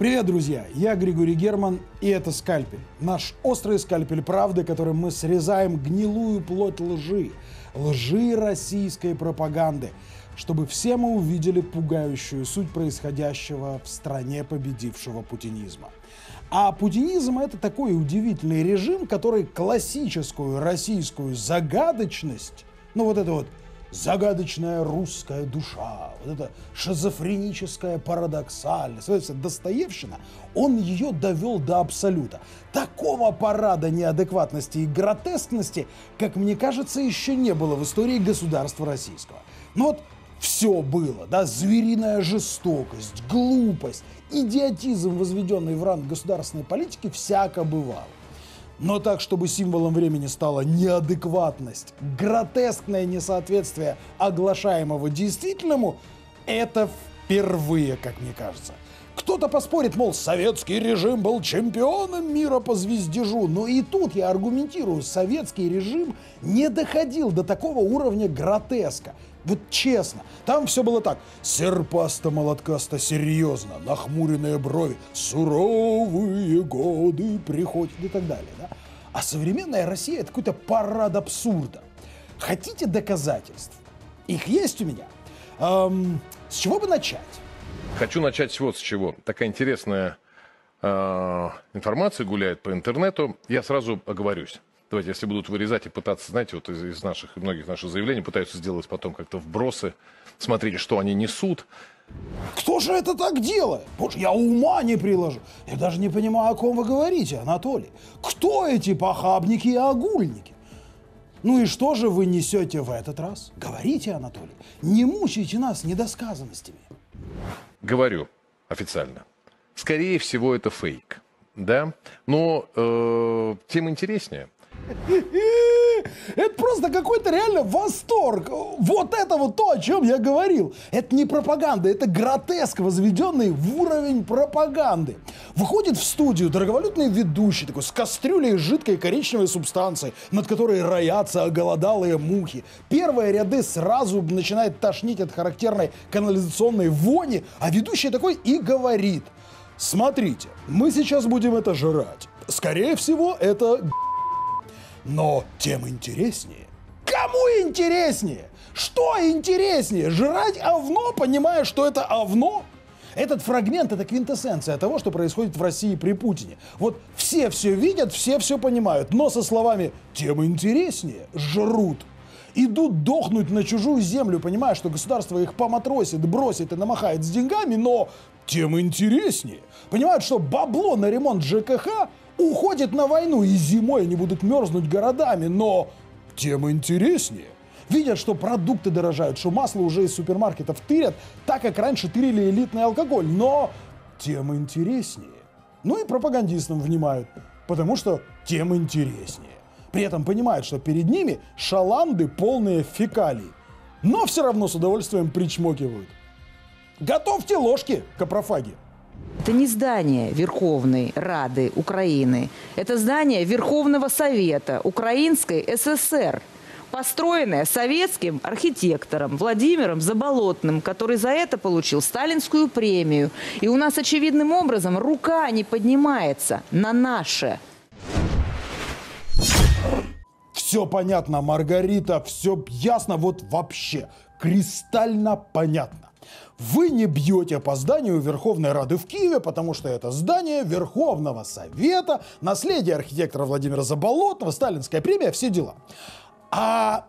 Привет, друзья! Я Григорий Герман, и это «Скальпель». Наш острый скальпель правды, которым мы срезаем гнилую плоть лжи. Лжи российской пропаганды, чтобы все мы увидели пугающую суть происходящего в стране победившего путинизма. А путинизм – это такой удивительный режим, который классическую российскую загадочность, ну вот это вот загадочная русская душа, вот эта шизофреническая парадоксальность, вот Достоевщина, он ее довел до абсолюта. Такого парада неадекватности и гротескности, как мне кажется, еще не было в истории государства российского. Ну вот все было, да, звериная жестокость, глупость, идиотизм, возведенный в ранг государственной политики, всяко бывало. Но так, чтобы символом времени стала неадекватность, гротескное несоответствие оглашаемого действительному, это впервые, как мне кажется. Кто-то поспорит, мол, советский режим был чемпионом мира по звездежу, но и тут я аргументирую, советский режим не доходил до такого уровня гротеска. Вот честно, там все было так. Серпасто-молоткасто серьезно, нахмуренные брови, суровые годы приходят и так далее. Да? А современная Россия – это какой-то парад абсурда. Хотите доказательств? Их есть у меня. Эм, с чего бы начать? Хочу начать вот с чего. Такая интересная э, информация гуляет по интернету. Я сразу оговорюсь. Давайте, если будут вырезать и пытаться, знаете, вот из, из наших, многих наших заявлений пытаются сделать потом как-то вбросы, смотрите, что они несут. Кто же это так делает? Боже, я ума не приложу. Я даже не понимаю, о ком вы говорите, Анатолий. Кто эти похабники и огульники? Ну и что же вы несете в этот раз? Говорите, Анатолий. Не мучайте нас недосказанностями. Говорю официально. Скорее всего, это фейк. Да? Но э, тем интереснее. Это просто какой-то реально восторг. Вот это вот то, о чем я говорил. Это не пропаганда, это гротеск, возведенный в уровень пропаганды. Выходит в студию дороговалютный ведущий, такой с кастрюлей жидкой коричневой субстанции, над которой роятся оголодалые мухи. Первые ряды сразу начинает тошнить от характерной канализационной вони, а ведущий такой и говорит. Смотрите, мы сейчас будем это жрать. Скорее всего, это но тем интереснее. Кому интереснее? Что интереснее? Жрать овно, понимая, что это овно? Этот фрагмент – это квинтэссенция того, что происходит в России при Путине. Вот все все видят, все все понимают, но со словами «тем интереснее» жрут. Идут дохнуть на чужую землю, понимая, что государство их поматросит, бросит и намахает с деньгами, но тем интереснее. Понимают, что бабло на ремонт ЖКХ уходит на войну, и зимой они будут мерзнуть городами, но тем интереснее. Видят, что продукты дорожают, что масло уже из супермаркетов тырят, так как раньше тырили элитный алкоголь, но тем интереснее. Ну и пропагандистам внимают, потому что тем интереснее. При этом понимают, что перед ними шаланды полные фекалий, но все равно с удовольствием причмокивают. Готовьте ложки, капрофаги. Это не здание Верховной Рады Украины. Это здание Верховного Совета Украинской ССР, построенное советским архитектором Владимиром Заболотным, который за это получил сталинскую премию. И у нас очевидным образом рука не поднимается на наше. Все понятно, Маргарита, все ясно, вот вообще кристально понятно. Вы не бьете по зданию Верховной Рады в Киеве, потому что это здание Верховного Совета, наследие архитектора Владимира Заболотного, сталинская премия, все дела. А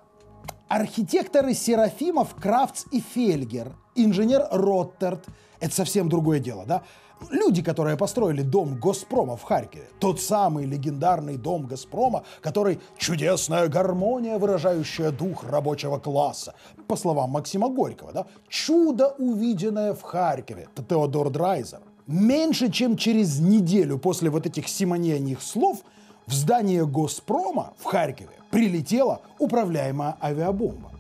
архитекторы Серафимов, Крафтс и Фельгер, инженер Роттерт, это совсем другое дело, да? Люди, которые построили дом Госпрома в Харькове, тот самый легендарный дом Газпрома, который чудесная гармония, выражающая дух рабочего класса, по словам Максима Горького, да, чудо, увиденное в Харькове, Теодор Драйзер. Меньше чем через неделю после вот этих симоньяних слов в здание Госпрома в Харькове прилетела управляемая авиабомба.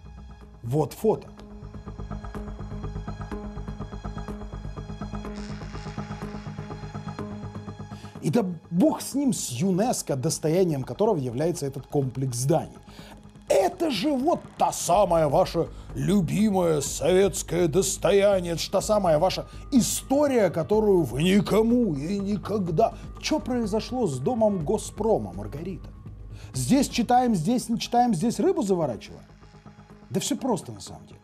Вот фото. Да бог с ним, с ЮНЕСКО, достоянием которого является этот комплекс зданий. Это же вот та самая ваша любимое советское достояние, это же та самая ваша история, которую вы никому и никогда... Что произошло с домом Госпрома, Маргарита? Здесь читаем, здесь не читаем, здесь рыбу заворачиваем? Да все просто на самом деле.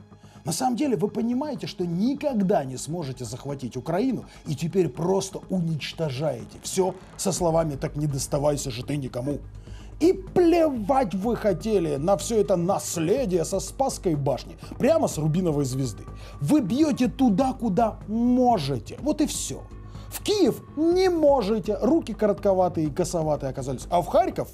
На самом деле вы понимаете, что никогда не сможете захватить Украину и теперь просто уничтожаете все со словами «так не доставайся же ты никому». И плевать вы хотели на все это наследие со Спасской башни, прямо с Рубиновой звезды. Вы бьете туда, куда можете. Вот и все. В Киев не можете, руки коротковатые и косоватые оказались. А в Харьков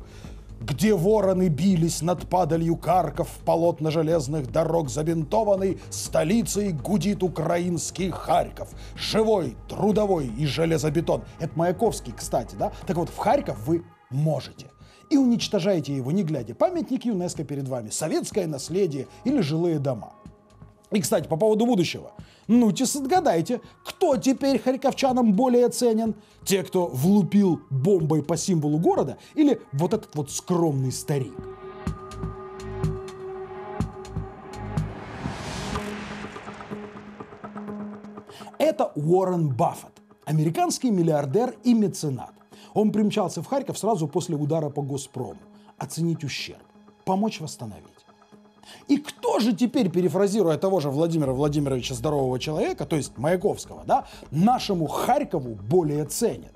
где вороны бились над падалью карков, полотна железных дорог забинтованный, столицей гудит украинский Харьков. Живой, трудовой и железобетон. Это Маяковский, кстати, да? Так вот, в Харьков вы можете. И уничтожаете его, не глядя. Памятник ЮНЕСКО перед вами, советское наследие или жилые дома. И, кстати, по поводу будущего. Ну-те, отгадайте, кто теперь харьковчанам более ценен? Те, кто влупил бомбой по символу города или вот этот вот скромный старик? Это Уоррен Баффет, американский миллиардер и меценат. Он примчался в Харьков сразу после удара по Госпрому. Оценить ущерб, помочь восстановить. И кто же теперь, перефразируя того же Владимира Владимировича Здорового Человека, то есть Маяковского, да, нашему Харькову более ценен?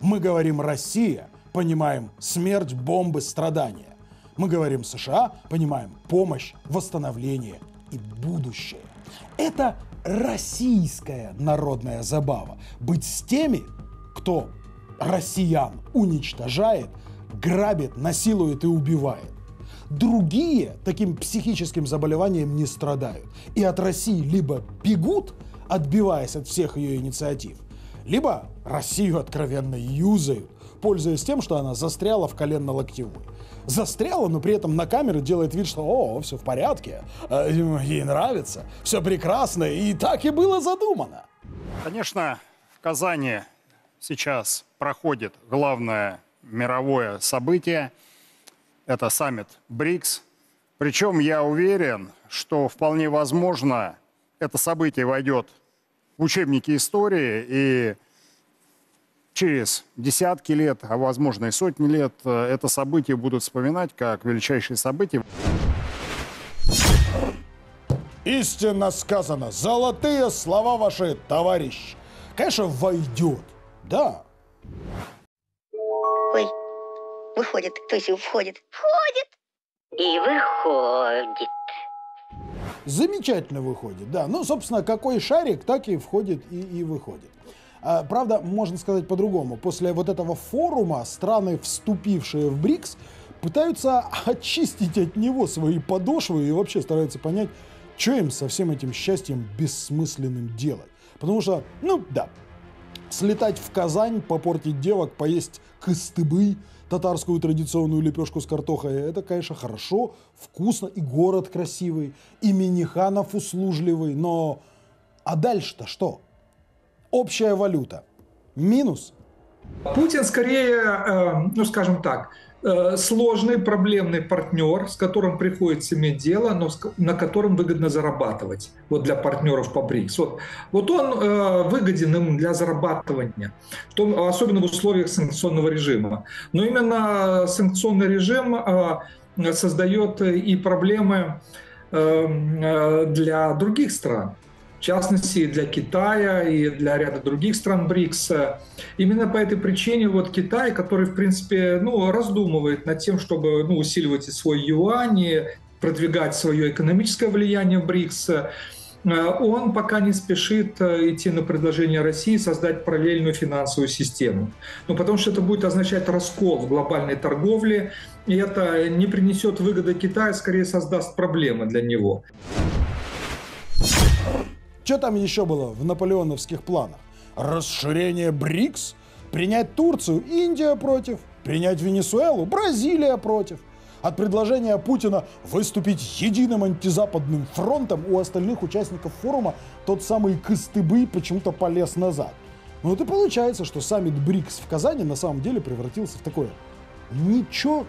Мы говорим «Россия», понимаем смерть, бомбы, страдания. Мы говорим США, понимаем помощь, восстановление и будущее. Это российская народная забава. Быть с теми, кто россиян уничтожает, грабит, насилует и убивает. Другие таким психическим заболеванием не страдают. И от России либо бегут, отбиваясь от всех ее инициатив, либо Россию откровенно юзают, пользуясь тем, что она застряла в коленно-локтевой. Застряла, но при этом на камеру делает вид, что «О, все в порядке, э, ей нравится, все прекрасно, и так и было задумано». Конечно, в Казани сейчас проходит главное мировое событие – это саммит БРИКС. Причем я уверен, что вполне возможно это событие войдет в учебники истории и через десятки лет, а возможно и сотни лет, э, это событие будут вспоминать как величайшее событие. Истинно сказано, золотые слова ваши, товарищ. Конечно, войдет, да. Выходит, то есть входит. Входит и выходит. Замечательно выходит, да. Ну, собственно, какой шарик, так и входит и, и выходит. А, правда, можно сказать по-другому. После вот этого форума страны, вступившие в БРИКС, пытаются очистить от него свои подошвы и вообще стараются понять, что им со всем этим счастьем бессмысленным делать. Потому что, ну да, слетать в Казань, попортить девок, поесть кыстыбы, татарскую традиционную лепешку с картохой, это, конечно, хорошо, вкусно, и город красивый, и Миниханов услужливый, но... А дальше-то что? Общая валюта. Минус. Путин скорее, э, ну скажем так, сложный, проблемный партнер, с которым приходится иметь дело, но на котором выгодно зарабатывать вот для партнеров по БРИКС. Вот, вот он э, выгоден им для зарабатывания, в том, особенно в условиях санкционного режима. Но именно санкционный режим э, создает и проблемы э, э для других стран в частности для Китая и для ряда других стран БРИКС. Именно по этой причине вот Китай, который, в принципе, ну, раздумывает над тем, чтобы ну, усиливать свой юань и продвигать свое экономическое влияние в БРИКС, он пока не спешит э, идти на предложение России создать параллельную финансовую систему. Ну, потому что это будет означать раскол в глобальной торговле, и это не принесет выгоды Китаю, скорее создаст проблемы для него. Что там еще было в наполеоновских планах? Расширение БРИКС? Принять Турцию? Индия против. Принять Венесуэлу? Бразилия против. От предложения Путина выступить единым антизападным фронтом у остальных участников форума тот самый Кыстыбый почему-то полез назад. Ну вот и получается, что саммит БРИКС в Казани на самом деле превратился в такое ничего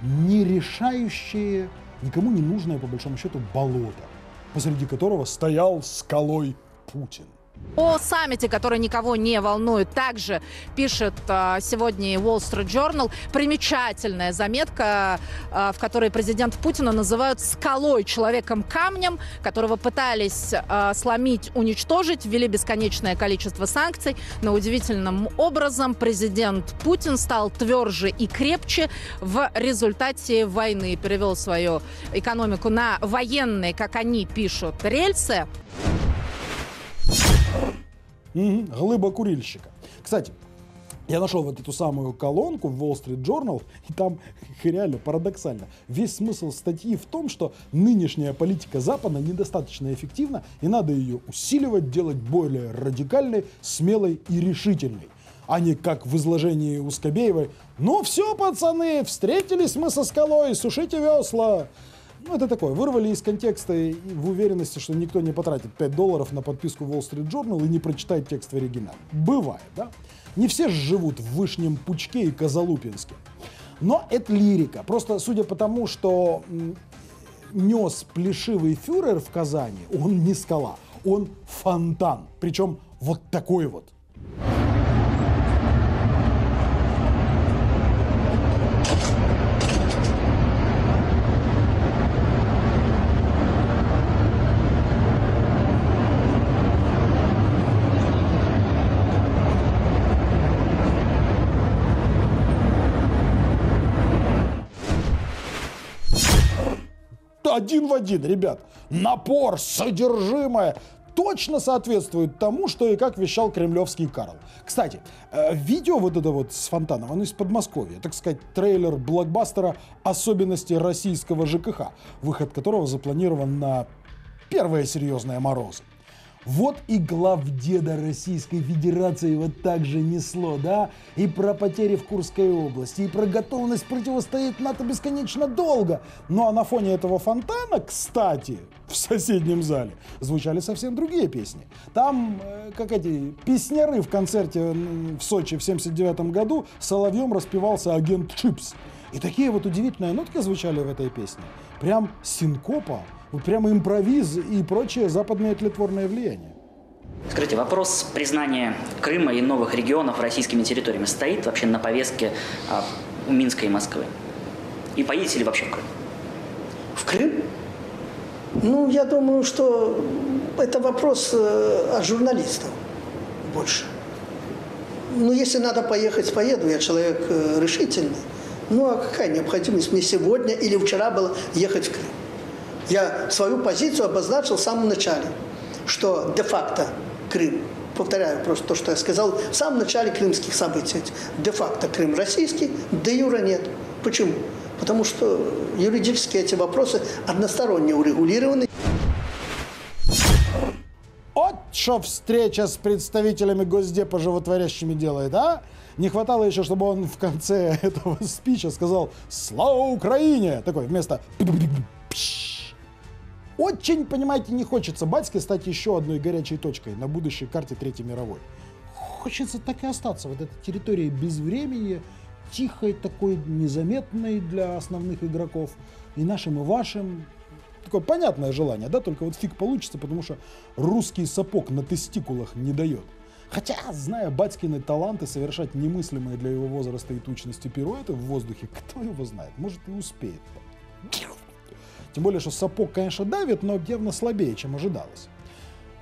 не решающее никому не нужное, по большому счету, болото, посреди которого стоял скалой Путин. О саммите, который никого не волнует, также пишет а, сегодня Wall Street Journal. Примечательная заметка, а, в которой президент Путина называют скалой, человеком-камнем, которого пытались а, сломить, уничтожить, ввели бесконечное количество санкций. Но удивительным образом президент Путин стал тверже и крепче в результате войны. Перевел свою экономику на военные, как они пишут, рельсы. Угу, глыба курильщика. Кстати, я нашел вот эту самую колонку в Wall Street Journal, и там реально парадоксально. Весь смысл статьи в том, что нынешняя политика Запада недостаточно эффективна, и надо ее усиливать, делать более радикальной, смелой и решительной. А не как в изложении у Скобеевой «Ну все, пацаны, встретились мы со скалой, сушите весла!» Ну, это такое, вырвали из контекста и в уверенности, что никто не потратит 5 долларов на подписку Wall Street Journal и не прочитает текст в оригинале. Бывает, да? Не все же живут в Вышнем Пучке и Казалупинске. Но это лирика. Просто судя по тому, что нес плешивый фюрер в Казани, он не скала, он фонтан. Причем вот такой вот. Один в один, ребят. Напор, содержимое точно соответствует тому, что и как вещал кремлевский Карл. Кстати, э, видео вот это вот с фонтаном, оно из Подмосковья, так сказать, трейлер блокбастера «Особенности российского ЖКХ», выход которого запланирован на первые серьезные морозы. Вот и главдеда Российской Федерации вот так же несло, да? И про потери в Курской области, и про готовность противостоять НАТО бесконечно долго. Ну а на фоне этого фонтана, кстати, в соседнем зале звучали совсем другие песни. Там, э, как эти песняры в концерте в Сочи в 79 году Соловьем распевался агент Чипс. И такие вот удивительные нотки звучали в этой песне. Прям синкопа, вот прямо импровиз и прочее западное тлетворное влияние. Скажите, вопрос признания Крыма и новых регионов российскими территориями стоит вообще на повестке а, у Минска и Москвы? И поедете ли вообще в Крым? В Крым? Ну, я думаю, что это вопрос э, от журналистов больше. Ну, если надо поехать, поеду. Я человек э, решительный. Ну, а какая необходимость мне сегодня или вчера было ехать в Крым? Я свою позицию обозначил в самом начале, что де-факто Крым, повторяю просто то, что я сказал в самом начале крымских событий, де-факто Крым российский, де юра нет. Почему? Потому что юридически эти вопросы односторонне урегулированы. Вот что встреча с представителями Госдепа животворящими делает, а? Не хватало еще, чтобы он в конце этого спича сказал «Слава Украине!» Такой вместо очень, понимаете, не хочется батьке стать еще одной горячей точкой на будущей карте Третьей мировой. Хочется так и остаться в этой территории без времени, тихой, такой незаметной для основных игроков, и нашим, и вашим. Такое понятное желание, да, только вот фиг получится, потому что русский сапог на тестикулах не дает. Хотя, зная батькины таланты совершать немыслимые для его возраста и тучности пируэты в воздухе, кто его знает, может и успеет. Тем более, что сапог, конечно, давит, но явно слабее, чем ожидалось.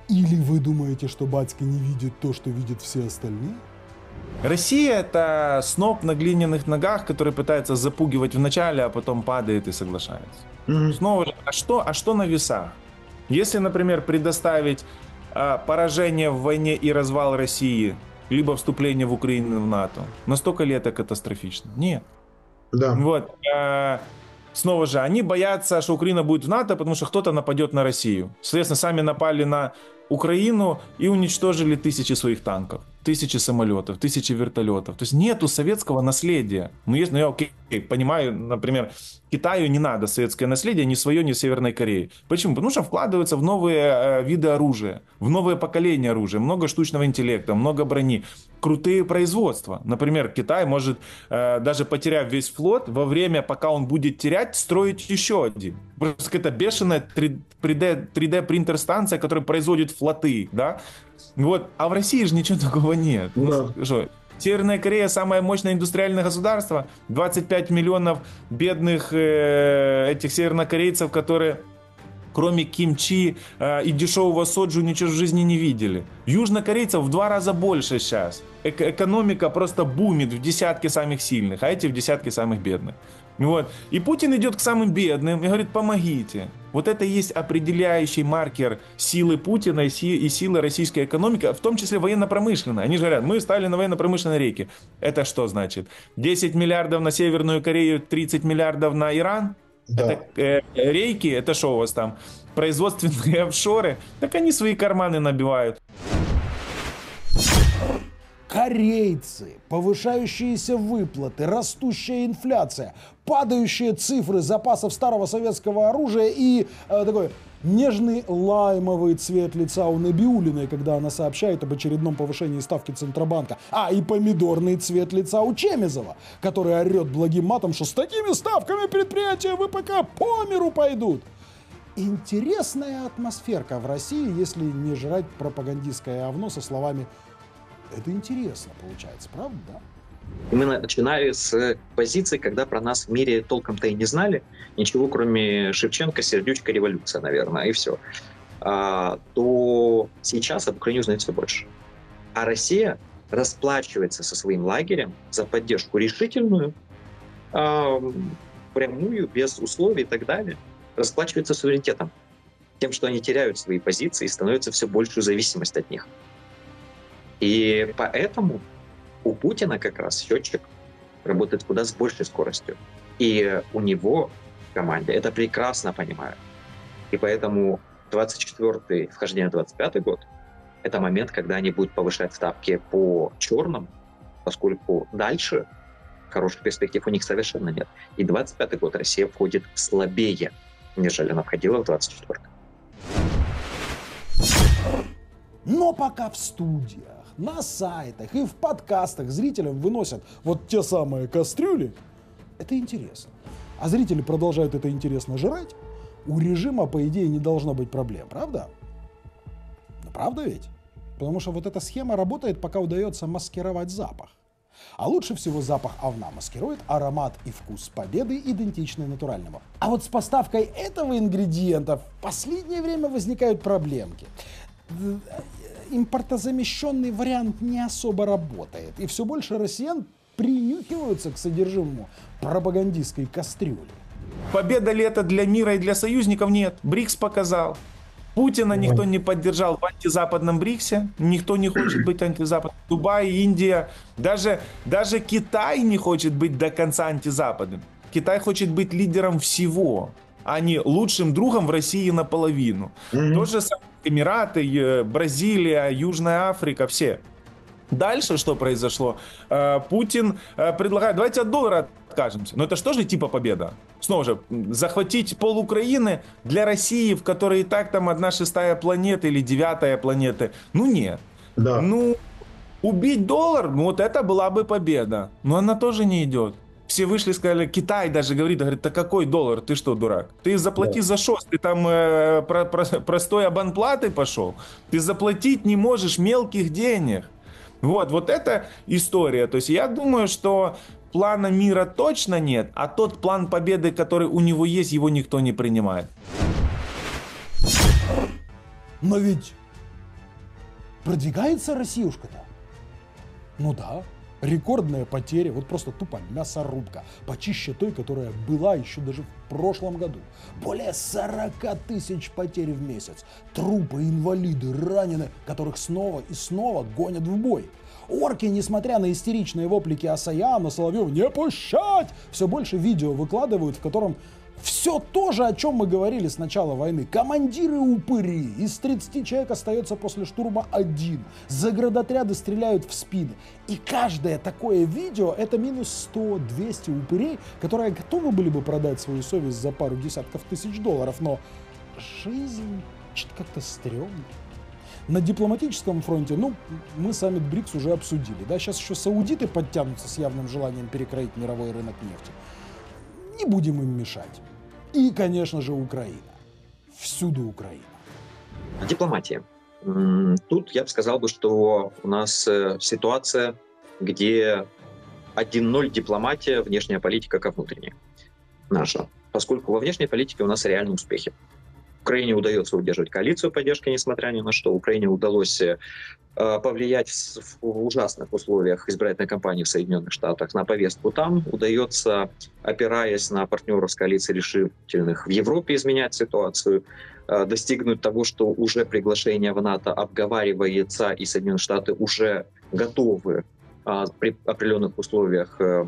Или вы думаете, что батька не видит то, что видят все остальные? Россия это сноп на глиняных ногах, который пытается запугивать вначале, а потом падает и соглашается. Mm-hmm. Снова, а что, а что на весах? Если, например, предоставить а, поражение в войне и развал России, либо вступление в Украину в НАТО, настолько ли это катастрофично? Нет. Да. Вот. А, снова же, они боятся, что Украина будет в НАТО, потому что кто-то нападет на Россию. Соответственно, сами напали на Украину и уничтожили тысячи своих танков. Тысячи самолетов, тысячи вертолетов. То есть нету советского наследия. Ну, есть, ну я окей, понимаю, например, Китаю не надо советское наследие, ни свое, ни Северной Кореи. Почему? Потому что вкладываются в новые э, виды оружия, в новое поколение оружия, много штучного интеллекта, много брони, крутые производства. Например, Китай может, э, даже потеряв весь флот, во время, пока он будет терять, строить еще один. Просто какая-то бешеная 3D, 3D принтер-станция, которая производит флоты, да? Вот. А в России же ничего такого нет. Да. Что? Северная Корея самое мощное индустриальное государство. 25 миллионов бедных э, этих севернокорейцев, которые кроме кимчи э, и дешевого соджу ничего в жизни не видели. Южнокорейцев в два раза больше сейчас. Эк- экономика просто бумит в десятки самых сильных, а эти в десятки самых бедных. Вот. И Путин идет к самым бедным и говорит, помогите. Вот это и есть определяющий маркер силы Путина и силы российской экономики, в том числе военно-промышленной. Они же говорят, мы стали на военно-промышленной рейке. Это что значит? 10 миллиардов на Северную Корею, 30 миллиардов на Иран? Да. Это, э, рейки, это что у вас там? Производственные офшоры? Так они свои карманы набивают корейцы, повышающиеся выплаты, растущая инфляция, падающие цифры запасов старого советского оружия и э, такой нежный лаймовый цвет лица у Набиулиной, когда она сообщает об очередном повышении ставки Центробанка. А, и помидорный цвет лица у Чемизова, который орет благим матом, что с такими ставками предприятия ВПК по миру пойдут. Интересная атмосферка в России, если не жрать пропагандистское овно со словами это интересно получается, правда, мы начинали с позиции, когда про нас в мире толком-то и не знали, ничего кроме Шевченко, Сердючка, революция, наверное, и все. А, то сейчас об Украине узнает все больше. А Россия расплачивается со своим лагерем за поддержку решительную, а, прямую, без условий и так далее. Расплачивается суверенитетом. Тем, что они теряют свои позиции и становится все большую зависимость от них. И поэтому у Путина как раз счетчик работает куда с большей скоростью. И у него команде это прекрасно понимают. И поэтому 24-й, вхождение в 25 год, это момент, когда они будут повышать ставки по черным, поскольку дальше хороших перспектив у них совершенно нет. И 25 год Россия входит слабее, нежели она входила в 24 Но пока в студиях на сайтах и в подкастах зрителям выносят вот те самые кастрюли, это интересно. А зрители продолжают это интересно жрать, у режима, по идее, не должно быть проблем, правда? Ну, правда ведь? Потому что вот эта схема работает, пока удается маскировать запах. А лучше всего запах овна маскирует аромат и вкус победы, идентичный натуральному. А вот с поставкой этого ингредиента в последнее время возникают проблемки импортозамещенный вариант не особо работает. И все больше россиян принюхиваются к содержимому пропагандистской кастрюли. Победа ли это для мира и для союзников? Нет. БРИКС показал. Путина никто не поддержал в антизападном БРИКСе. Никто не хочет быть антизападным. Дубай, Индия, даже, даже Китай не хочет быть до конца антизападным. Китай хочет быть лидером всего, а не лучшим другом в России наполовину. Mm-hmm. То же самое Эмираты, Бразилия, Южная Африка, все. Дальше что произошло? Э, Путин э, предлагает, давайте от доллара откажемся. Но это что же типа победа? Снова же, захватить пол Украины для России, в которой и так там одна шестая планета или девятая планета. Ну нет. Да. Ну, убить доллар, ну вот это была бы победа. Но она тоже не идет. Все вышли и сказали, Китай даже говорит, говорит, да какой доллар, ты что, дурак? Ты заплати да. за шос, ты там э, про, про, простой абонплаты пошел. Ты заплатить не можешь мелких денег. Вот, вот эта история. То есть я думаю, что плана мира точно нет, а тот план победы, который у него есть, его никто не принимает. Но ведь продвигается Россиюшка-то. Ну да, Рекордная потеря, вот просто тупо мясорубка, почище той, которая была еще даже в прошлом году. Более 40 тысяч потерь в месяц. Трупы, инвалиды, ранены, которых снова и снова гонят в бой. Орки, несмотря на истеричные воплики Асаяна, Соловьев, не пущать, все больше видео выкладывают, в котором Все то же, о чем мы говорили с начала войны. Командиры упыри. Из 30 человек остается после штурма один. Заградотряды стреляют в спины. И каждое такое видео это минус 100-200 упырей, которые готовы были бы продать свою совесть за пару десятков тысяч долларов. Но жизнь как-то стрёмно. На дипломатическом фронте, ну, мы саммит БРИКС уже обсудили. Да? Сейчас еще саудиты подтянутся с явным желанием перекроить мировой рынок нефти. Не будем им мешать. И, конечно же, Украина. Всюду Украина. Дипломатия. Тут я бы сказал, бы, что у нас э, ситуация, где 1-0 дипломатия, внешняя политика как внутренняя наша. Поскольку во внешней политике у нас реальные успехи. Украине удается удерживать коалицию поддержки, несмотря ни на что. Украине удалось э, повлиять в ужасных условиях избирательной кампании в Соединенных Штатах на повестку там. Удается, опираясь на партнеров с коалицией решительных в Европе, изменять ситуацию э, достигнуть того, что уже приглашение в НАТО обговаривается, и Соединенные Штаты уже готовы а, при определенных условиях э,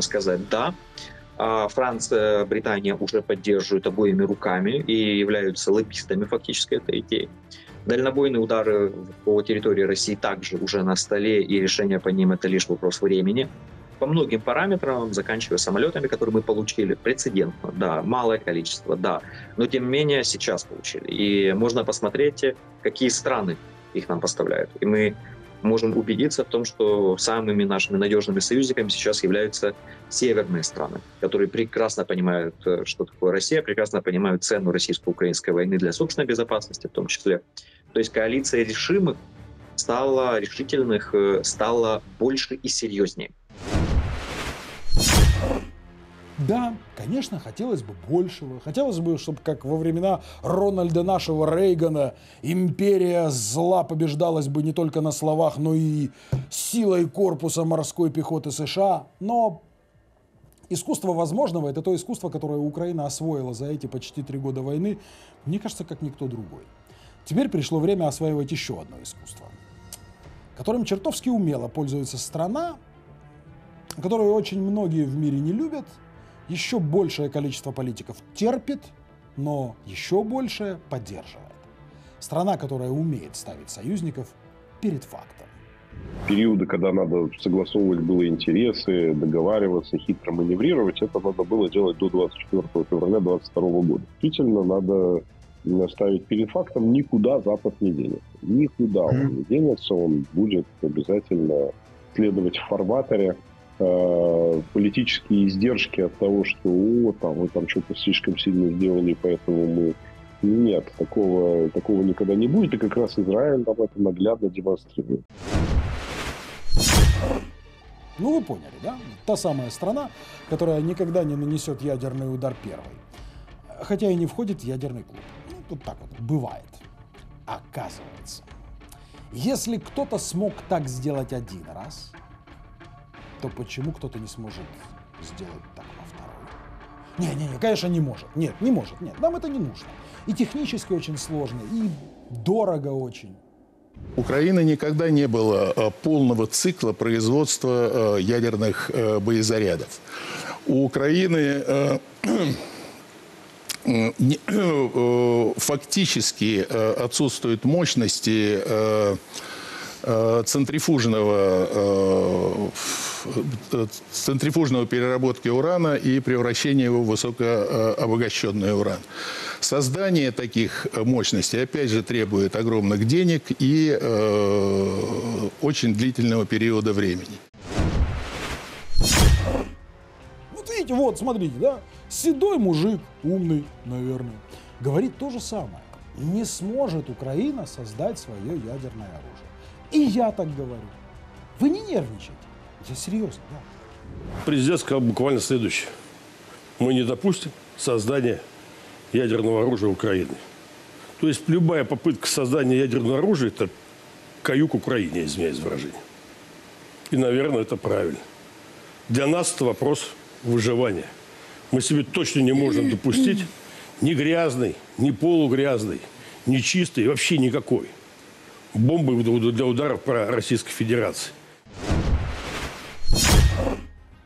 сказать «да». А Франция, Британия уже поддерживают обоими руками и являются лоббистами фактически этой идеи. Дальнобойные удары по территории России также уже на столе, и решение по ним это лишь вопрос времени. По многим параметрам, заканчивая самолетами, которые мы получили, прецедентно, да, малое количество, да, но тем не менее сейчас получили. И можно посмотреть, какие страны их нам поставляют. И мы можем убедиться в том, что самыми нашими надежными союзниками сейчас являются северные страны, которые прекрасно понимают, э, что такое Россия, прекрасно понимают цену российско-украинской войны для собственной безопасности в том числе. То есть коалиция решимых стала решительных, э, стала больше и серьезнее. Да, конечно, хотелось бы большего. Хотелось бы, чтобы, как во времена Рональда нашего Рейгана, империя зла побеждалась бы не только на словах, но и силой корпуса морской пехоты США. Но искусство возможного – это то искусство, которое Украина освоила за эти почти три года войны, мне кажется, как никто другой. Теперь пришло время осваивать еще одно искусство, которым чертовски умело пользуется страна, которую очень многие в мире не любят – еще большее количество политиков терпит, но еще большее поддерживает. Страна, которая умеет ставить союзников перед фактом. Периоды, когда надо согласовывать было интересы, договариваться, хитро маневрировать, это надо было делать до 24 февраля 2022 года. Действительно, надо ставить перед фактом, никуда Запад не денется. Никуда он не денется, он будет обязательно следовать в фарватере, политические издержки от того, что о, там, вы там что-то слишком сильно сделали, поэтому мы... Нет, такого, такого никогда не будет, и как раз Израиль нам это наглядно демонстрирует. Ну, вы поняли, да? Та самая страна, которая никогда не нанесет ядерный удар первой. Хотя и не входит в ядерный клуб. Ну, тут так вот бывает. Оказывается, если кто-то смог так сделать один раз, то почему кто-то не сможет сделать так во второй? Не-не-не, конечно, не может. Нет, не может. Нет, нам это не нужно. И технически очень сложно, и дорого очень. Украины никогда не было э, полного цикла производства э, ядерных э, боезарядов. У Украины фактически отсутствуют мощности центрифужного центрифужного переработки урана и превращения его в высокообогащенный уран. Создание таких мощностей, опять же, требует огромных денег и э, очень длительного периода времени. Вот видите, вот, смотрите, да, седой мужик, умный, наверное, говорит то же самое. Не сможет Украина создать свое ядерное оружие. И я так говорю. Вы не нервничайте. Я серьезно, да. Президент сказал буквально следующее. Мы не допустим создания ядерного оружия Украины. То есть любая попытка создания ядерного оружия – это каюк Украине, извиняюсь за выражение. И, наверное, это правильно. Для нас это вопрос выживания. Мы себе точно не можем допустить ни грязный, ни полугрязный, ни чистый, вообще никакой бомбы для ударов по Российской Федерации.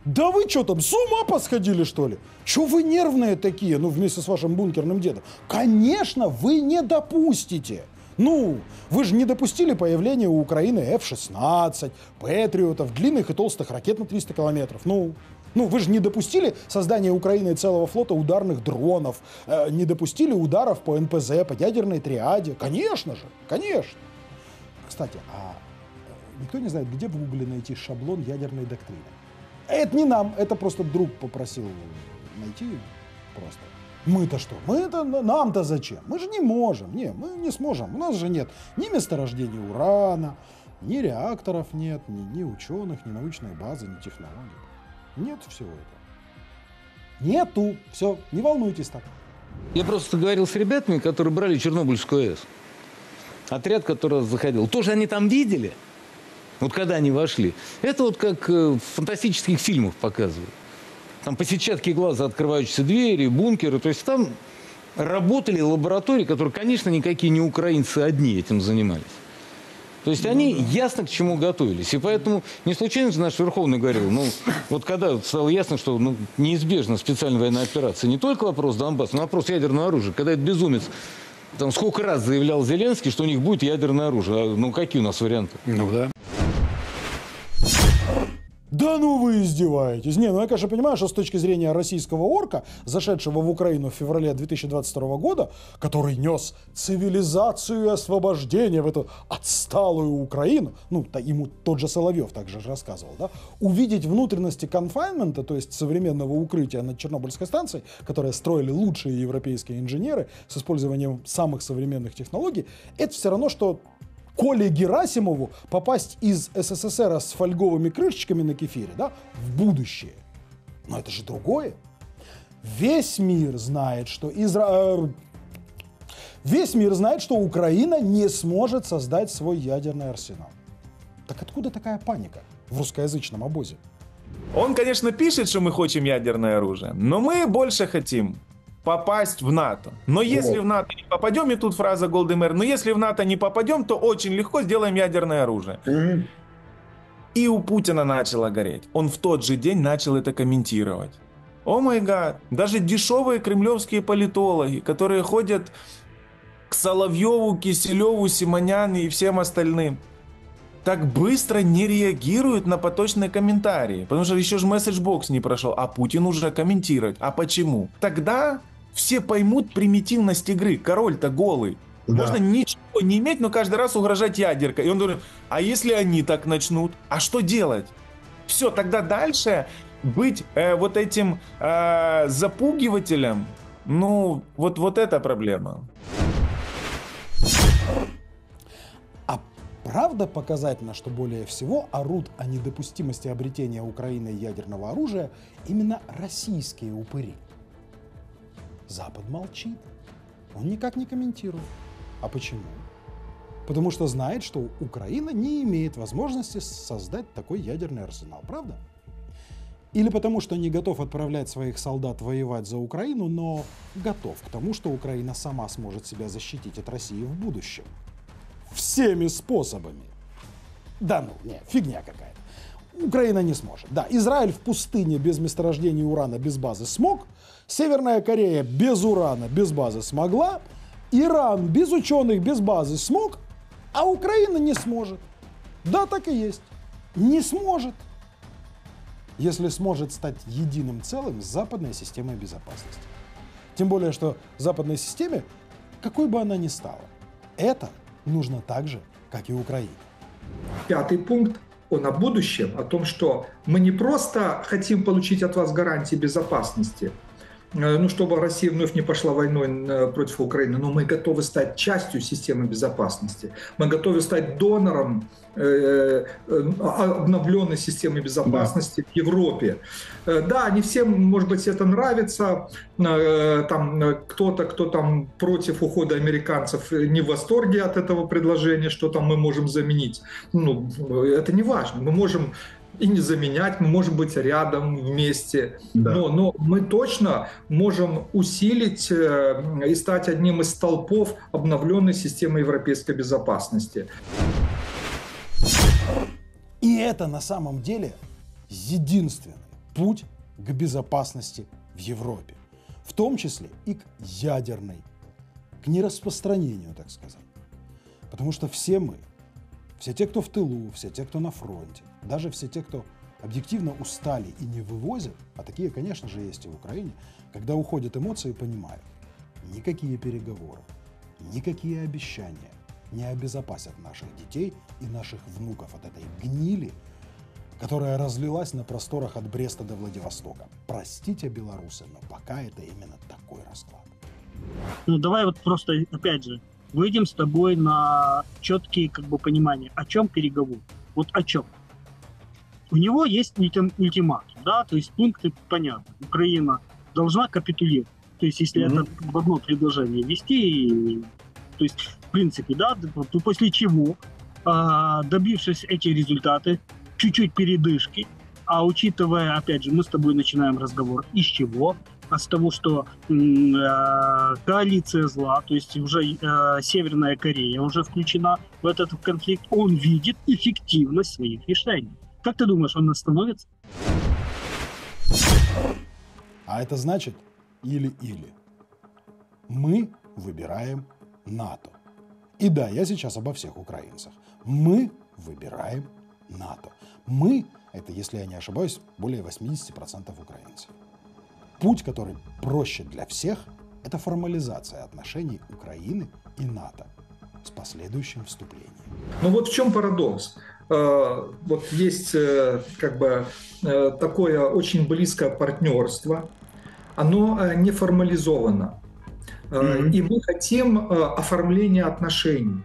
Да вы что там, с ума посходили, что ли? Чего вы нервные такие, ну, вместе с вашим бункерным дедом? Конечно, вы не допустите. Ну, вы же не допустили появления у Украины F-16, Патриотов, длинных и толстых ракет на 300 километров. Ну, ну, вы же не допустили создания Украины целого флота ударных дронов, э, не допустили ударов по НПЗ, по ядерной триаде. Конечно же, конечно. Кстати, а э, никто не знает, где в Гугле найти шаблон ядерной доктрины? Это не нам, это просто друг попросил найти просто. Мы-то что? Мы-то нам-то зачем? Мы же не можем. Не, мы не сможем. У нас же нет ни месторождения урана, ни реакторов нет, ни, ни ученых, ни научной базы, ни технологий. Нет всего этого. Нету. Все, не волнуйтесь так. Я просто говорил с ребятами, которые брали Чернобыльскую АЭС. Отряд, который заходил. Тоже они там видели. Вот когда они вошли. Это вот как э, в фантастических фильмах показывают. Там по сетчатке глаза открывающиеся двери, бункеры. То есть там работали лаборатории, которые, конечно, никакие не украинцы одни этим занимались. То есть они ясно к чему готовились. И поэтому не случайно же наш Верховный говорил, ну, вот когда стало ясно, что ну, неизбежна специальная военная операция, не только вопрос Донбасса, но вопрос ядерного оружия. Когда этот безумец там сколько раз заявлял Зеленский, что у них будет ядерное оружие. А, ну, какие у нас варианты? Ну, да. Да ну вы издеваетесь. Не, ну я, конечно, понимаю, что с точки зрения российского орка, зашедшего в Украину в феврале 2022 года, который нес цивилизацию и освобождение в эту отсталую Украину, ну, то, ему тот же Соловьев также рассказывал, да, увидеть внутренности конфайнмента, то есть современного укрытия на Чернобыльской станции, которое строили лучшие европейские инженеры с использованием самых современных технологий, это все равно, что Коле Герасимову попасть из СССР с фольговыми крышечками на кефире да, в будущее. Но это же другое. Весь мир знает, что Изра... Э, весь мир знает, что Украина не сможет создать свой ядерный арсенал. Так откуда такая паника в русскоязычном обозе? Он, конечно, пишет, что мы хотим ядерное оружие, но мы больше хотим попасть в НАТО. Но если в НАТО не попадем, и тут фраза Голдемер, но если в НАТО не попадем, то очень легко сделаем ядерное оружие. И у Путина начало гореть. Он в тот же день начал это комментировать. О май гад, даже дешевые кремлевские политологи, которые ходят к Соловьеву, Киселеву, Симонян и всем остальным, так быстро не реагируют на поточные комментарии. Потому что еще же месседжбокс не прошел, а Путин уже комментирует. А почему? Тогда все поймут примитивность игры. Король-то голый. Да. Можно ничего не иметь, но каждый раз угрожать ядеркой. И он говорит, а если они так начнут? А что делать? Все, тогда дальше быть э, вот этим э, запугивателем, ну, вот, вот эта проблема. А правда показательно, что более всего орут о недопустимости обретения Украиной ядерного оружия именно российские упыри? Запад молчит. Он никак не комментирует. А почему? Потому что знает, что Украина не имеет возможности создать такой ядерный арсенал, правда? Или потому что не готов отправлять своих солдат воевать за Украину, но готов к тому, что Украина сама сможет себя защитить от России в будущем. Всеми способами. Да ну, не, фигня какая-то. Украина не сможет. Да, Израиль в пустыне без месторождения урана, без базы смог, Северная Корея без урана, без базы смогла. Иран без ученых, без базы смог, а Украина не сможет. Да, так и есть. Не сможет. Если сможет стать единым целым с западной системой безопасности. Тем более, что западной системе, какой бы она ни стала, это нужно так же, как и Украине. Пятый пункт он о будущем, о том, что мы не просто хотим получить от вас гарантии безопасности, ну, чтобы Россия вновь не пошла войной э, против Украины, но мы готовы стать частью системы безопасности. Мы готовы стать донором э, обновленной системы безопасности да. в Европе. Да, не всем, может быть, это нравится. Там кто-то, кто там против ухода американцев, не в восторге от этого предложения, что там мы можем заменить. Ну, это не важно. Мы можем и не заменять, мы можем быть рядом вместе, да. но, но мы точно можем усилить э, и стать одним из столпов обновленной системы европейской безопасности. И это на самом деле единственный, путь к безопасности в Европе, в том числе и к ядерной, к нераспространению, так сказать. Потому что все мы, все те, кто в тылу, все те, кто на фронте, даже все те, кто объективно устали и не вывозят, а такие, конечно же, есть и в Украине, когда уходят эмоции, понимают, никакие переговоры, никакие обещания не обезопасят наших детей и наших внуков от этой гнили, которая разлилась на просторах от Бреста до Владивостока. Простите, белорусы, но пока это именно такой расклад. Ну, давай вот просто, опять же, выйдем с тобой на четкие как бы понимания, о чем переговор. Вот о чем. У него есть ультиматум, да, то есть пункты понятны. Украина должна капитулировать. То есть, если mm-hmm. это в одно предложение вести, то есть, в принципе, да, то после чего, а, добившись эти результаты, чуть-чуть передышки, а учитывая, опять же, мы с тобой начинаем разговор, из чего? А с того, что э, коалиция зла, то есть уже э, Северная Корея уже включена в этот конфликт, он видит эффективность своих решений. Как ты думаешь, он остановится? А это значит или-или. Мы выбираем НАТО. И да, я сейчас обо всех украинцах. Мы выбираем НАТО. Мы – это, если я не ошибаюсь, более 80% украинцев. Путь, который проще для всех, это формализация отношений Украины и НАТО с последующим вступлением. Ну вот в чем парадокс. Э, вот есть э, как бы э, такое очень близкое партнерство, оно не формализовано. Mm-hmm. И мы хотим оформления отношений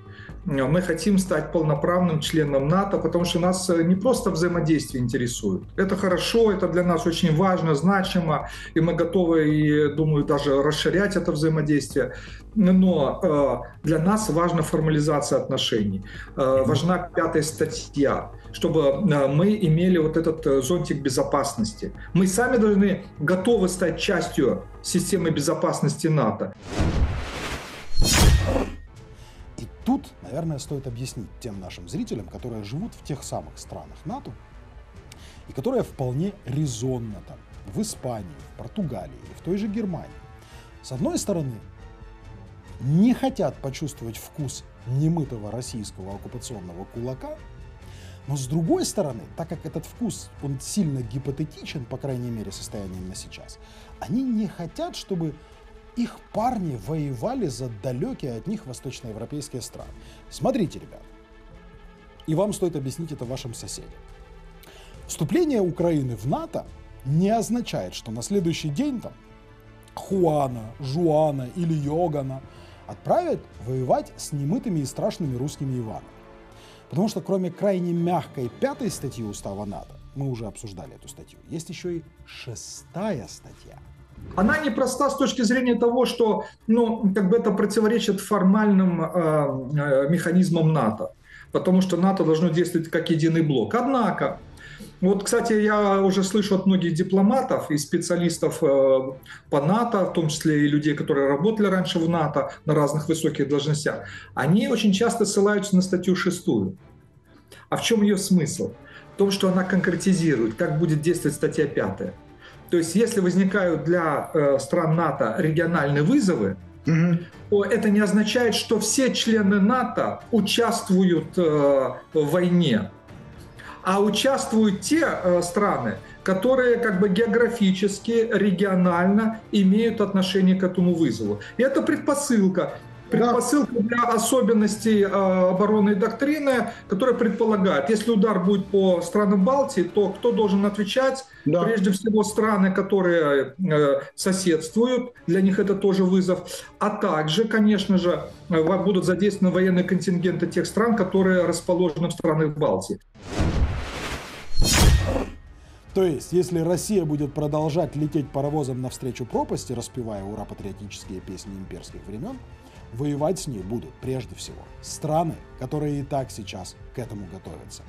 мы хотим стать полноправным членом НАТО, потому что нас э, не просто взаимодействие интересует. Это хорошо, это для нас очень важно, значимо, и мы готовы, и, думаю, даже расширять это взаимодействие. Но э, для нас важна формализация отношений, э, важна пятая статья, чтобы э, мы имели вот этот э, зонтик безопасности. Мы сами должны готовы стать частью системы безопасности НАТО. Тут, наверное, стоит объяснить тем нашим зрителям, которые живут в тех самых странах НАТО, и которые вполне резонно там, в Испании, в Португалии, в той же Германии, с одной стороны, не хотят почувствовать вкус немытого российского оккупационного кулака, но с другой стороны, так как этот вкус, он сильно гипотетичен, по крайней мере, состоянием на сейчас, они не хотят, чтобы их парни воевали за далекие от них восточноевропейские страны. Смотрите, ребят, и вам стоит объяснить это вашим соседям. Вступление Украины в НАТО не означает, что на следующий день там Хуана, Жуана или Йогана отправят воевать с немытыми и страшными русскими Иванами. Потому что кроме крайне мягкой пятой статьи Устава НАТО, мы уже обсуждали эту статью, есть еще и шестая статья – она непроста с точки зрения того, что ну, как бы это противоречит формальным э, э, механизмам НАТО, потому что НАТО должно действовать как единый блок. Однако, вот, кстати, я уже слышу от многих дипломатов и специалистов э, по НАТО, в том числе и людей, которые работали раньше в НАТО на разных высоких должностях, они очень часто ссылаются на статью шестую. А в чем ее смысл? В том, что она конкретизирует, как будет действовать статья пятая. То есть, если возникают для э, стран НАТО региональные вызовы, угу. то это не означает, что все члены НАТО участвуют э, в войне, а участвуют те э, страны, которые как бы географически, регионально имеют отношение к этому вызову. И это предпосылка. Предпосылка для особенностей э, оборонной доктрины, которая предполагает, если удар будет по странам Балтии, то кто должен отвечать? Да. Прежде всего страны, которые э, соседствуют, для них это тоже вызов. А также, конечно же, э, будут задействованы военные контингенты тех стран, которые расположены в странах Балтии. То есть, если Россия будет продолжать лететь паровозом навстречу пропасти, распевая ура патриотические песни имперских времен, Воевать с ней будут прежде всего страны, которые и так сейчас к этому готовятся.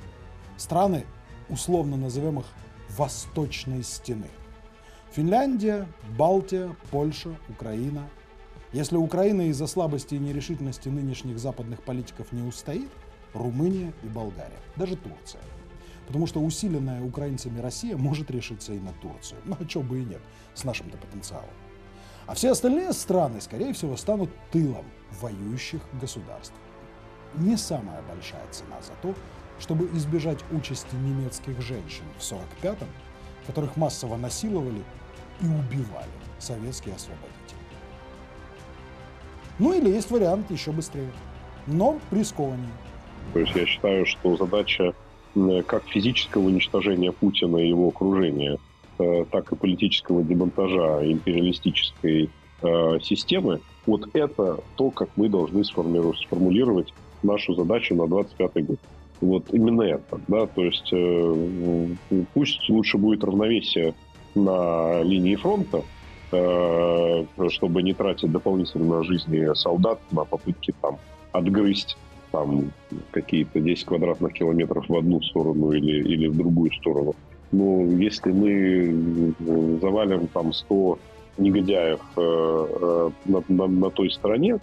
Страны, условно назовем их восточной стены. Финляндия, Балтия, Польша, Украина. Если Украина из-за слабости и нерешительности нынешних западных политиков не устоит, Румыния и Болгария, даже Турция. Потому что усиленная украинцами Россия может решиться и на Турцию. Ну а чего бы и нет, с нашим-то потенциалом. А все остальные страны, скорее всего, станут тылом воюющих государств. Не самая большая цена за то, чтобы избежать участи немецких женщин в 45-м, которых массово насиловали и убивали советские освободители. Ну или есть вариант еще быстрее, но рискованнее. То есть я считаю, что задача как физического уничтожения Путина и его окружения, так и политического демонтажа империалистической э, системы, вот это то, как мы должны сформулировать нашу задачу на 25 год. Вот именно это, да, то есть э, пусть лучше будет равновесие на линии фронта, э, чтобы не тратить дополнительно жизни солдат на попытки там отгрызть там какие-то 10 квадратных километров в одну сторону или, или в другую сторону. Но если мы завалим там 100 негодяев э, э, на, на, на той стороне, э,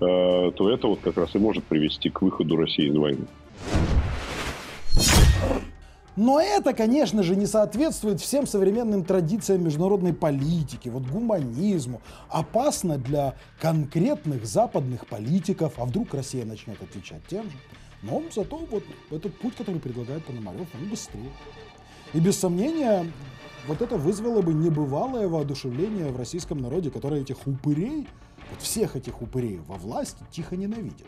то это вот как раз и может привести к выходу России из войны. Но это, конечно же, не соответствует всем современным традициям международной политики, вот гуманизму. Опасно для конкретных западных политиков. А вдруг Россия начнет отвечать тем же? Но зато вот этот путь, который предлагает Пономарев, он быстрее. И без сомнения, вот это вызвало бы небывалое воодушевление в российском народе, который этих упырей, вот всех этих упырей во власти тихо ненавидит.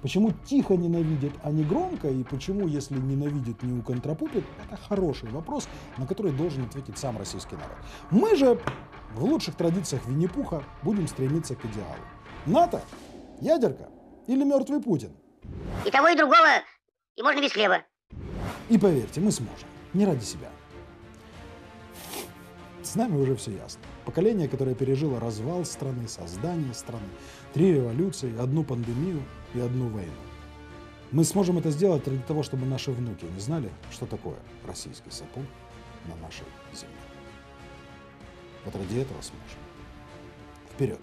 Почему тихо ненавидят, а не громко, и почему, если ненавидит, не уконтрапупит, это хороший вопрос, на который должен ответить сам российский народ. Мы же в лучших традициях Винни-Пуха будем стремиться к идеалу. НАТО, ядерка или мертвый Путин? И того, и другого, и можно без хлеба. И поверьте, мы сможем. Не ради себя. С нами уже все ясно. Поколение, которое пережило развал страны, создание страны, три революции, одну пандемию и одну войну. Мы сможем это сделать ради того, чтобы наши внуки не знали, что такое российский сапог на нашей земле. Вот ради этого сможем. Вперед!